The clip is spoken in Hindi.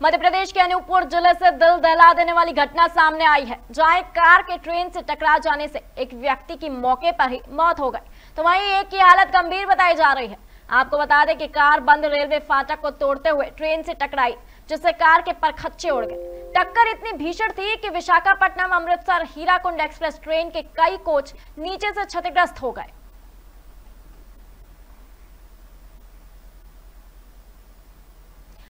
मध्य प्रदेश के अनूपपुर ज़िले से दिल दहला देने वाली घटना सामने आई है, जहाँ एक कार के ट्रेन से टकरा जाने से एक व्यक्ति की मौके पर ही मौत हो गई। तो वहीं एक की हालत गंभीर बताई जा रही है। आपको बता दें कि कार बंद रेलवे फाटक को तोड़ते हुए ट्रेन से टकराई, जिससे कार के परखच्चे उड़ गए। टक्कर इतनी भीषण थी कि विशाखापट्टनम अमृतसर हीराकुंड एक्सप्रेस ट्रेन के कई कोच नीचे से क्षतिग्रस्त हो गए।